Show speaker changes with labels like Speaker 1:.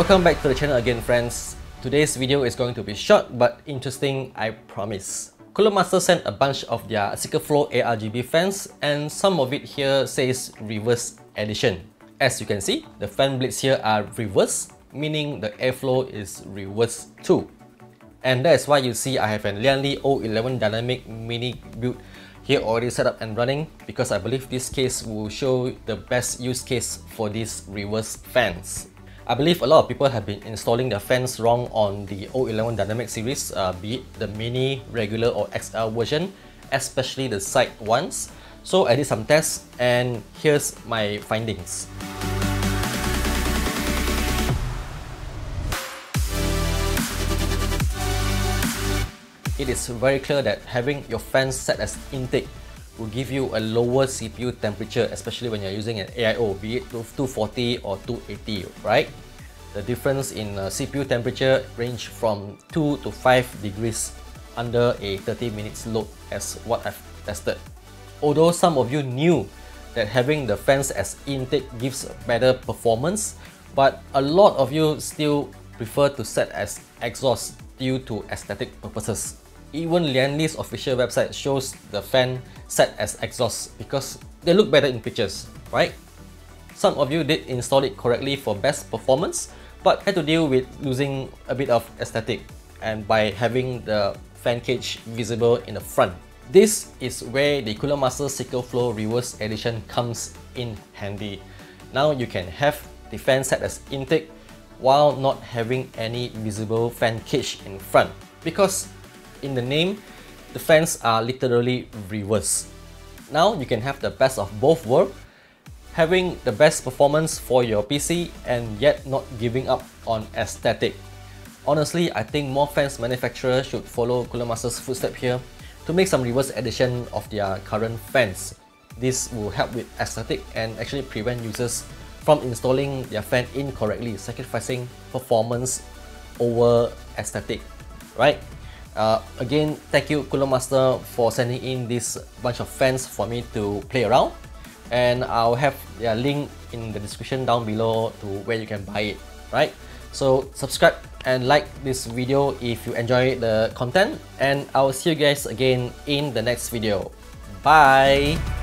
Speaker 1: Welcome back to the channel again friends. Today's video is going to be short but interesting, I promise. Cooler Master sent a bunch of their SickleFlow ARGB fans and some of it here says reverse edition. As you can see, the fan blades here are reverse, meaning the airflow is reverse too. And that's why you see I have an Lian Li O11 Dynamic Mini build here already set up and running because I believe this case will show the best use case for these reverse fans. I believe a lot of people have been installing their fans wrong on the O11 Dynamic series, uh, be it the Mini, Regular or XL version, especially the side ones. So I did some tests and here's my findings. it is very clear that having your fans set as intake will give you a lower CPU temperature, especially when you're using an AIO, be it 240 or 280, right? The difference in uh, CPU temperature range from 2 to 5 degrees under a 30 minutes load as what I've tested. Although some of you knew that having the fans as intake gives better performance, but a lot of you still prefer to set as exhaust due to aesthetic purposes. Even Lian Li's official website shows the fan set as exhaust because they look better in pictures, right? Some of you did install it correctly for best performance, but had to deal with losing a bit of aesthetic and by having the fan cage visible in the front. This is where the Cooler Master SickleFlow Reverse Edition comes in handy. Now you can have the fan set as intake while not having any visible fan cage in front because in the name, the fans are literally reverse. Now you can have the best of both worlds, having the best performance for your PC and yet not giving up on aesthetic. Honestly, I think more fans manufacturers should follow Cooler Master's footstep here to make some reverse edition of their current fans. This will help with aesthetic and actually prevent users from installing their fan incorrectly, sacrificing performance over aesthetic, right? Uh, again, thank you Cooler Master for sending in this bunch of fans for me to play around. And I'll have their link in the description down below to where you can buy it, right? So subscribe and like this video if you enjoy the content and I'll see you guys again in the next video. Bye!